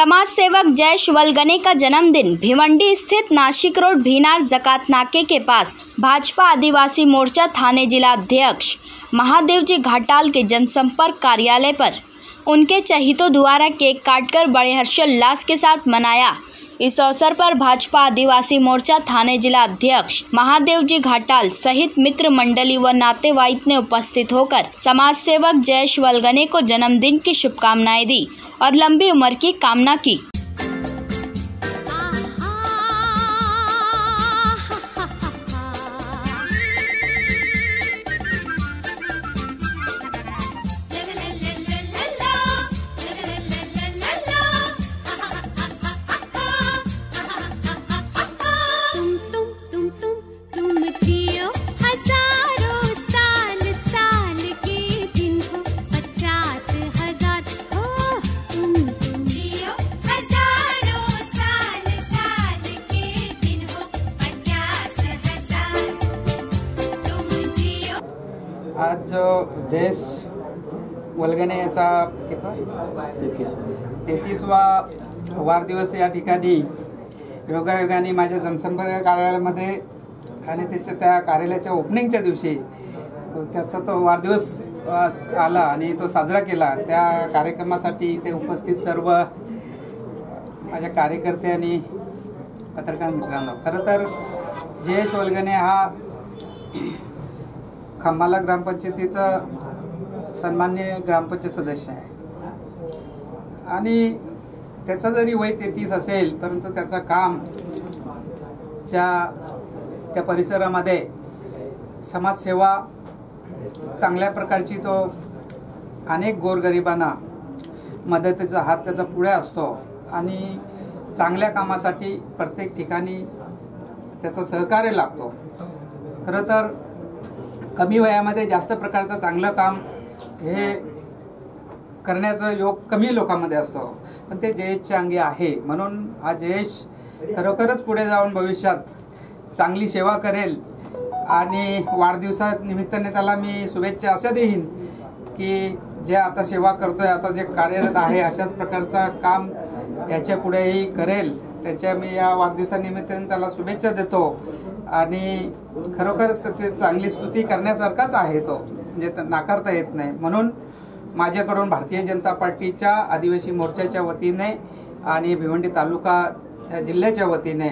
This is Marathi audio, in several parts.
समाजसेवक जयेश वलगने का जन्मदिन। भिवंडी स्थित नासिक रोड भीनार जकात नाके के पास भाजपा आदिवासी मोर्चा थाने जिला अध्यक्ष महादेव जी घाटाल के जनसंपर्क कार्यालय पर उनके चहितों द्वारा केक काटकर बड़े हर्षोल्लास के साथ मनाया। इस अवसर पर भाजपा आदिवासी मोर्चा थाने जिला अध्यक्ष महादेव जी घाटाल सहित मित्र मंडली व नातेवाईक ने उपस्थित होकर समाज सेवक जयेश वलगने को जन्मदिन की शुभकामनाएँ दी। और लंबी उम्र की कामना की। आज जो जयेश वलगणे याचा कितवा? तेहतीसवा वाढदिवस या ठिकाणी योगायोगाने माझ्या जनसंपर्क कार्यालयामध्ये आणि त्याच्या त्या कार्यालयाच्या ओपनिंगच्या दिवशी त्याचा तो वाढदिवस आला आणि तो साजरा केला. त्या कार्यक्रमासाठी इथे उपस्थित सर्व माझ्या कार्यकर्ते आणि पत्रकार मित्रांनो. खरं तर जयेश वलगणे हा खंबाला ग्रामपंचायतीचा सन्मान्य ग्रामपंचायत सदस्य आहे. आणि त्याचा जरी वय तेहतीस असेल परंतु त्याचं काम च्या त्या परिसरामध्ये समाजसेवा चांगल्या प्रकारची तो अनेक गोरगरिबांना मदतीचा हात त्याचा पुढे असतो आणि चांगल्या कामासाठी प्रत्येक ठिकाणी त्याचा सहकार्य लागतो खरं तर कमी वयामध्ये जास्त प्रकारचं चांगलं काम हे करण्याचा योग कमी लोकांमध्ये असतो. पण ते जयेशच्या अंगी आहे. म्हणून हा जयेश खरोखरच पुढे जाऊन भविष्यात चांगली सेवा करेल. आणि वाढदिवसा निमित्ताने त्याला मी शुभेच्छा अशा देईन की जे आता सेवा करतोय आता जे कार्यरत आहे अशाच प्रकारचा काम याच्या पुढेही करेल. त्याच्या मी या वाढदिवसानिमित्ताने त्याला शुभेच्छा देतो. आणि खरोखरच त्याची चांगली स्तुती करण्यासारखाच आहे तो. म्हणजे नाकारता येत नाही. म्हणून माझ्याकडून भारतीय जनता पार्टीच्या आदिवासी मोर्चाच्या वतीने आणि भिवंडी तालुका जिल्ह्याच्या वतीने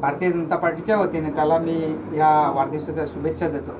भारतीय जनता पार्टीच्या वतीने त्याला मी या वाढदिवसाच्या शुभेच्छा देतो.